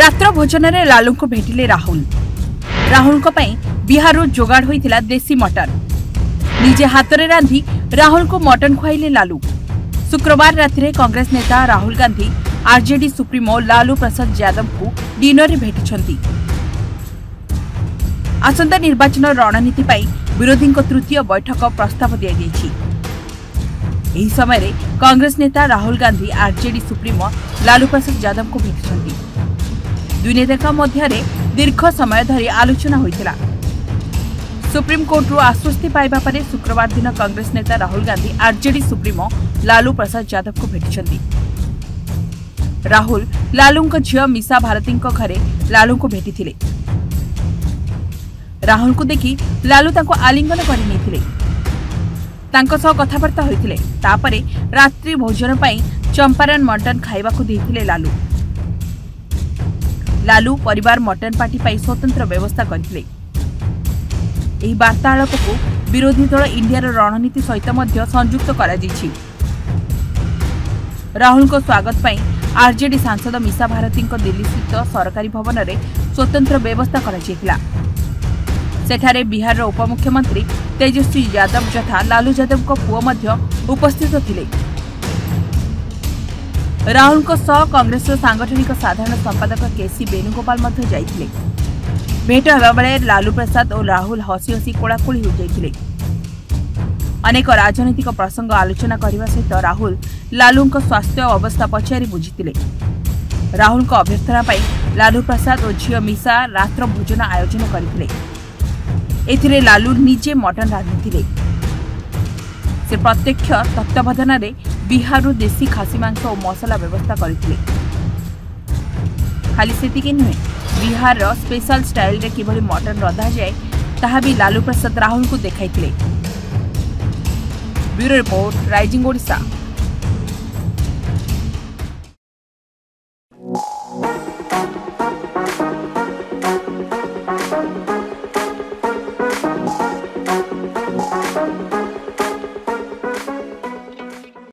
ରାତ୍ର ଭୋଜନରେ ଲାଲୁଙ୍କୁ ଭେଟିଲେ ରାହୁଲ ରାହୁଲଙ୍କ ପାଇଁ ବିହାରରୁ ଯୋଗାଡ଼ ହୋଇଥିଲା ଦେଶୀ ମଟନ ନିଜେ ହାତରେ ରାନ୍ଧି ରାହୁଲଙ୍କୁ ମଟନ ଖୁଆଇଲେ ଲାଲୁ ଶୁକ୍ରବାର ରାତିରେ କଂଗ୍ରେସ ନେତା ରାହୁଲ ଗାନ୍ଧି ଆର୍ଜେଡି ସୁପ୍ରିମୋ ଲାଲୁ ପ୍ରସାଦ ଯାଦବଙ୍କୁ ଡିନରରେ ଭେଟିଛନ୍ତି ଆସନ୍ତା ନିର୍ବାଚନ ରଣନୀତି ପାଇଁ ବିରୋଧୀଙ୍କ ତୃତୀୟ ବୈଠକ ପ୍ରସ୍ତାବ ଦିଆଯାଇଛି ଏହି ସମୟରେ କଂଗ୍ରେସ ନେତା ରାହୁଲ ଗାନ୍ଧି ଆର୍ଜେଡି ସୁପ୍ରିମୋ ଲାଲୁ ପ୍ରସାଦ ଯାଦବଙ୍କୁ ଭେଟିଛନ୍ତି দুই নেতার মধ্যে দীর্ঘ সময় ধরে আলোচনা হয়েছিল সুপ্রিমকোর্টর আশ্বস্তি পাইবা পরে শুক্রবার দিন কংগ্রেস নেতা রাহুল গান্ধী আরজেডি সুপ্রিমো লালু প্রসাদ যাদবকে ভেটিছেন রাহুল লালুঙ্ ঝিও মিশা ভারতী ঘরে লালুঙ্ ভেটিলে ରାହୁଲଙ୍କୁ ଦେଖି ଲାଲୁ ତାଙ୍କୁ ଆଲିଙ୍ଗନ କରି ନେଇଥିଲେ ତାଙ୍କ ସହ କଥାବାର୍ତ୍ତା ହୋଇଥିଲେ ତାପରେ ରାତ୍ରି ଭୋଜନ ପାଇଁ ଚମ୍ପାରନ୍ ମଟନ୍ ଖାଇବାକୁ ଦେଇଥିଲେ ଲାଲୁ ଲାଲୁ ପରିବାର ମଟନ୍ ପାର୍ଟି ପାଇଁ ସ୍ୱତନ୍ତ୍ର ବ୍ୟବସ୍ଥା କରିଥିଲେ ଏହି ବାର୍ତ୍ତାଳାପକୁ ବିରୋଧୀ ଦଳ ଇଣ୍ଡିଆର ରଣନୀତି ସହିତ ମଧ୍ୟ ସଂଯୁକ୍ତ କରାଯାଇଛି ରାହୁଲଙ୍କ ସ୍ୱାଗତ ପାଇଁ ଆର୍ଜେଡି ସାଂସଦ ମିଶା ଭାରତୀଙ୍କ ଦିଲ୍ଲୀସ୍ଥିତ ସରକାରୀ ଭବନରେ ସ୍ୱତନ୍ତ୍ର ବ୍ୟବସ୍ଥା କରାଯାଇଥିଲା ସେଠାରେ ବିହାରର ଉପମୁଖ୍ୟମନ୍ତ୍ରୀ ତେଜସ୍ୱୀ ଯାଦବ ଯଥା ଲାଲୁ ଯାଦବଙ୍କ ପୁଅ ମଧ୍ୟ ଉପସ୍ଥିତ ଥିଲେ ରାହୁଲଙ୍କ ସହ କଂଗ୍ରେସର ସାଙ୍ଗଠନିକ ସାଧାରଣ ସମ୍ପାଦକ କେସି ବେଣୁଗୋପାଳ ମଧ୍ୟ ଯାଇଥିଲେ ଭେଟ ହେବା ବେଳେ ଲାଲୁ ପ୍ରସାଦ ଓ ରାହୁଲ ହସି ହସି କୋଳାକୋଳି ହୋଇଯାଇଥିଲେ ଅନେକ ରାଜନୈତିକ ପ୍ରସଙ୍ଗ ଆଲୋଚନା କରିବା ସହିତ ରାହୁଲ ଲାଲୁଙ୍କ ସ୍ୱାସ୍ଥ୍ୟ ଅବସ୍ଥା ପଚାରି ବୁଝିଥିଲେ ରାହୁଲଙ୍କ ଅଭ୍ୟର୍ଥନା ପାଇଁ ଲାଲୁ ପ୍ରସାଦ ଓ ଝିଅ ମିଶା ରାତ୍ର ଭୋଜନ ଆୟୋଜନ କରିଥିଲେ ଏଥିରେ ଲାଲୁ ନିଜେ ମଟନ ରାନ୍ଧିଥିଲେ ସେ ପ୍ରତ୍ୟକ୍ଷ ତତ୍ତ୍ୱାବଧାନରେ ବିହାରରୁ ଦେଶୀ ଖାସି ମାଂସ ଓ ମସଲା ବ୍ୟବସ୍ଥା କରିଥିଲେ ଖାଲି ସେତିକି ନୁହେଁ ବିହାରର ସ୍ପେଶାଲ ଷ୍ଟାଇଲରେ କିଭଳି ମଟନ ରନ୍ଧାଯାଏ ତାହା ବି ଲାଲୁ ପ୍ରସାଦ ରାହୁଲଙ୍କୁ ଦେଖାଇଥିଲେ ବ୍ୟୁରୋ ରିପୋର୍ଟ ରାଇଜିଂ ଓଡ଼ିଶା